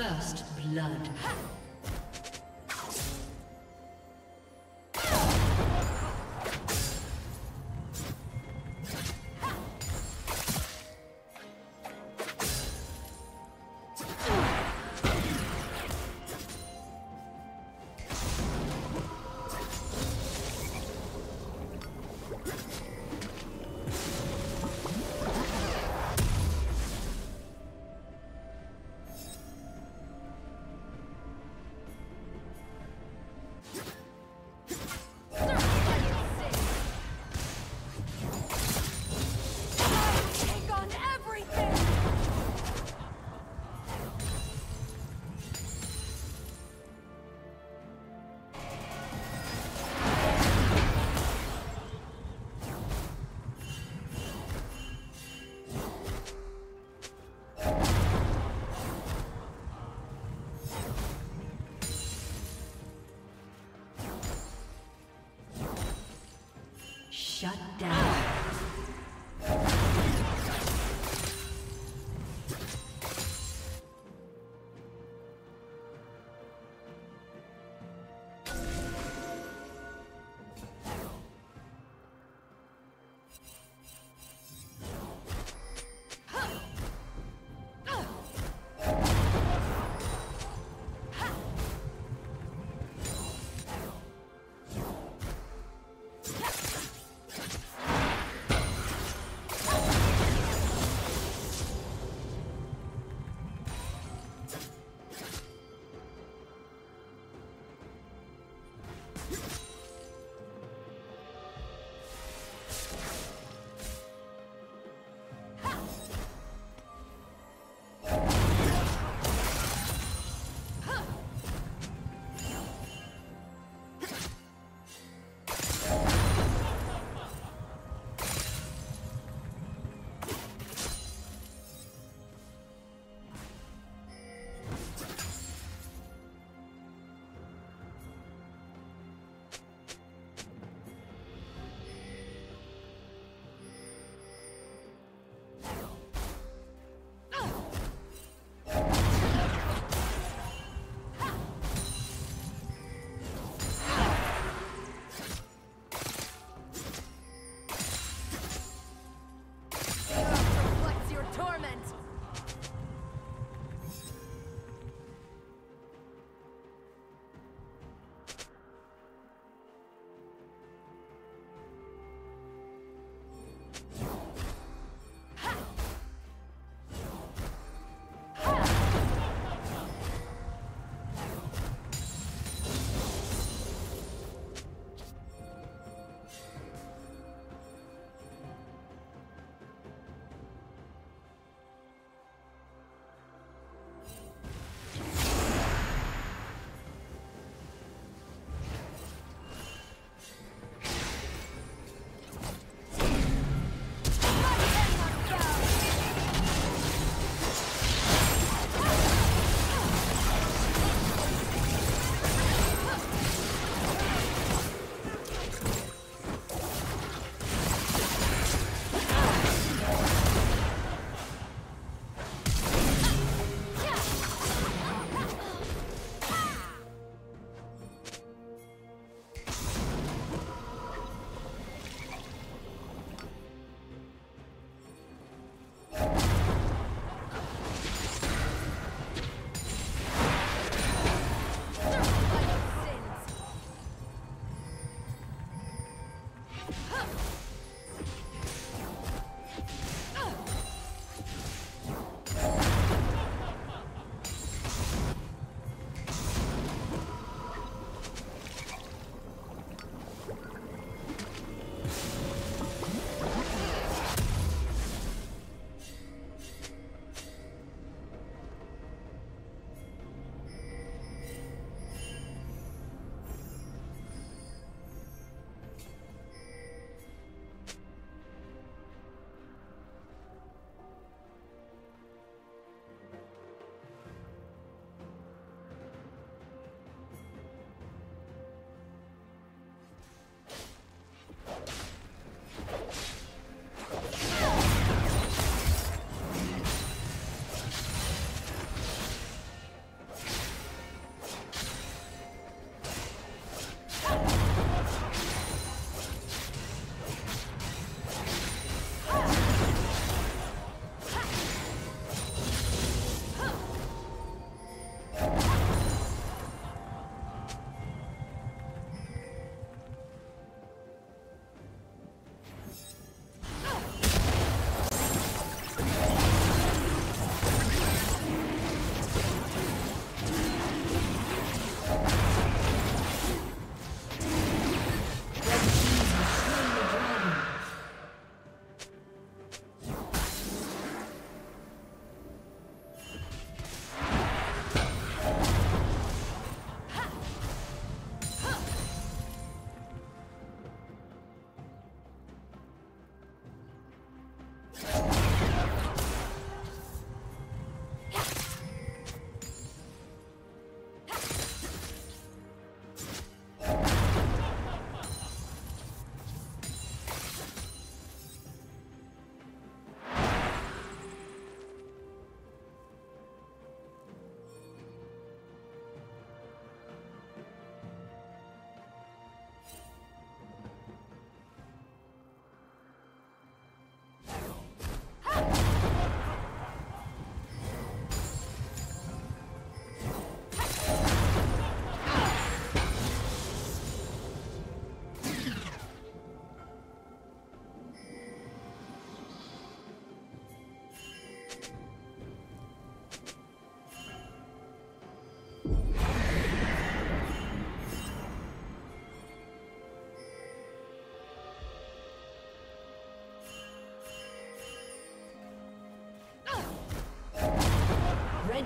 First blood. Shut down.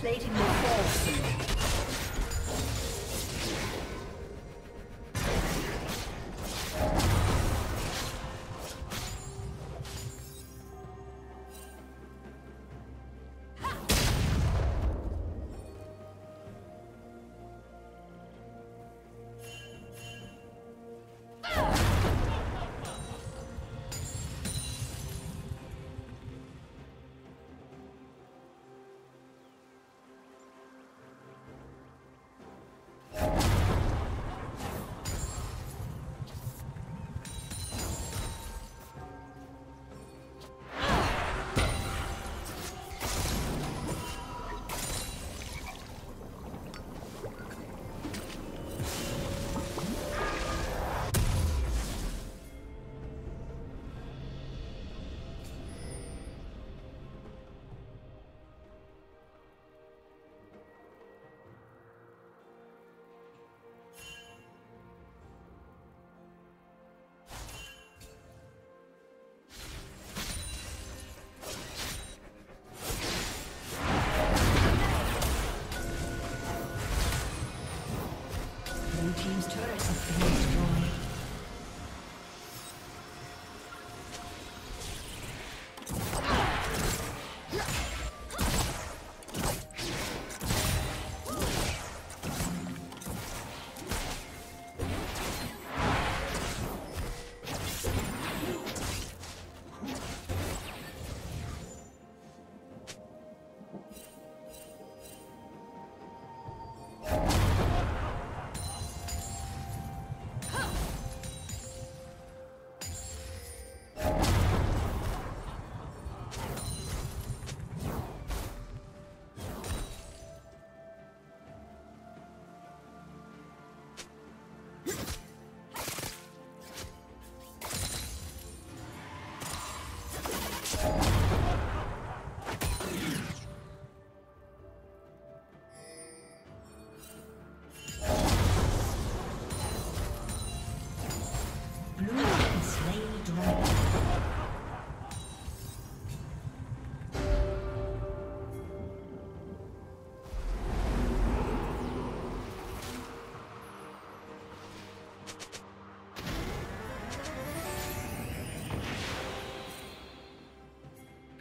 Plating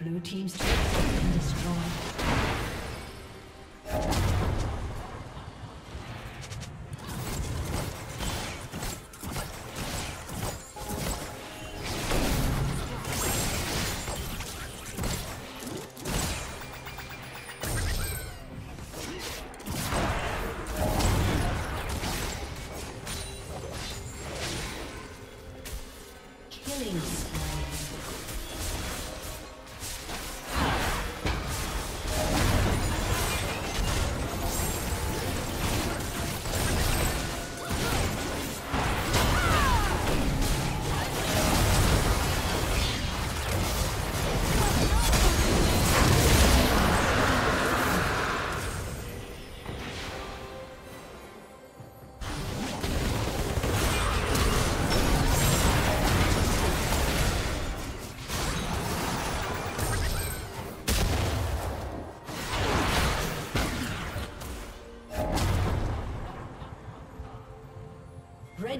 Blue Team's turret destroyed.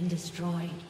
Been destroyed.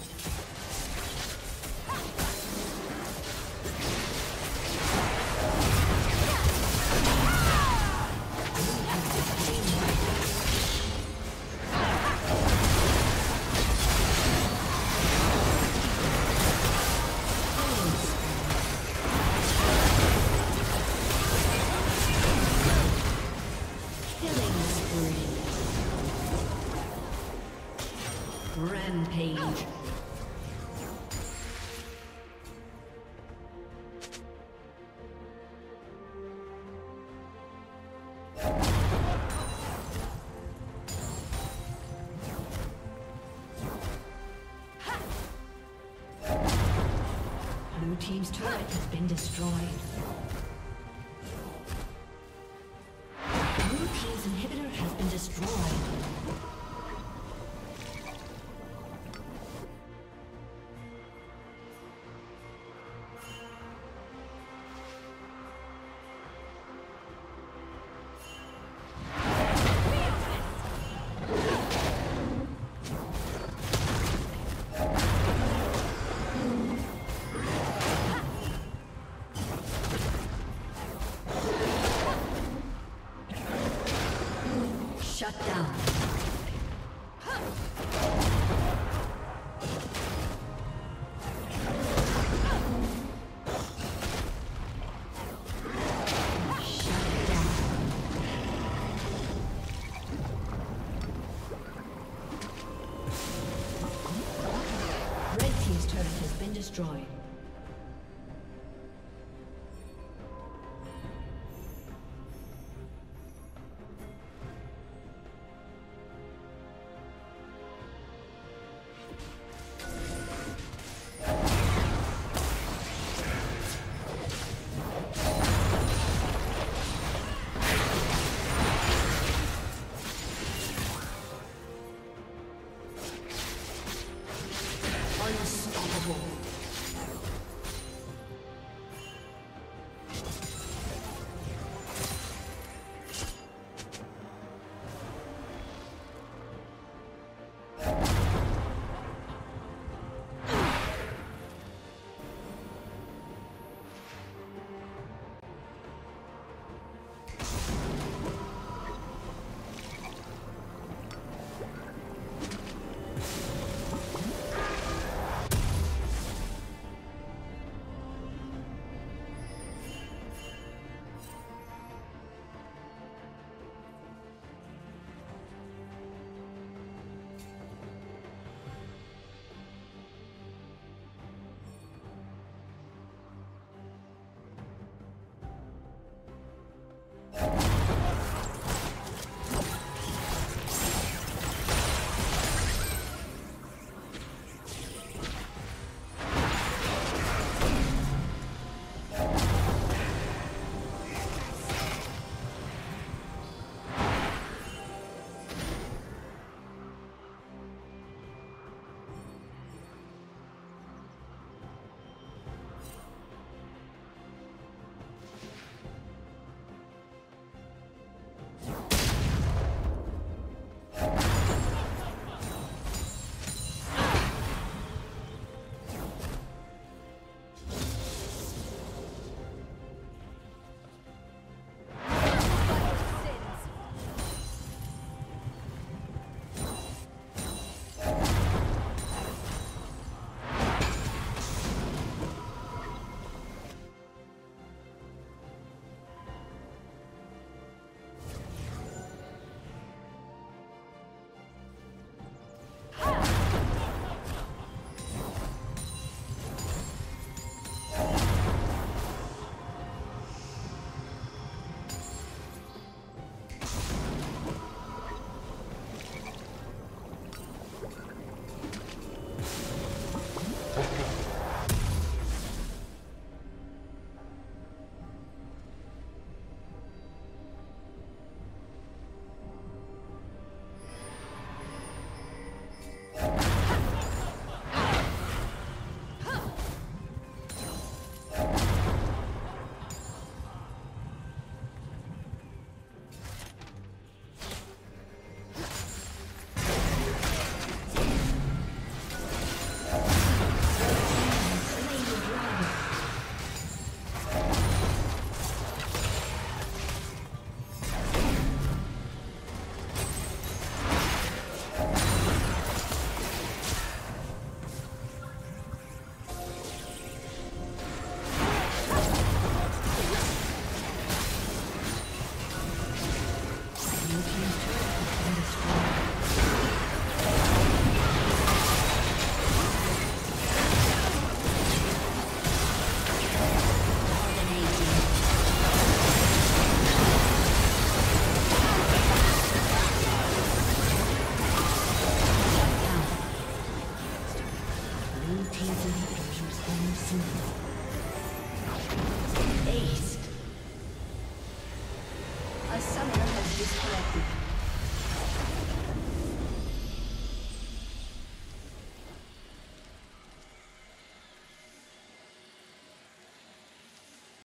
Been destroyed.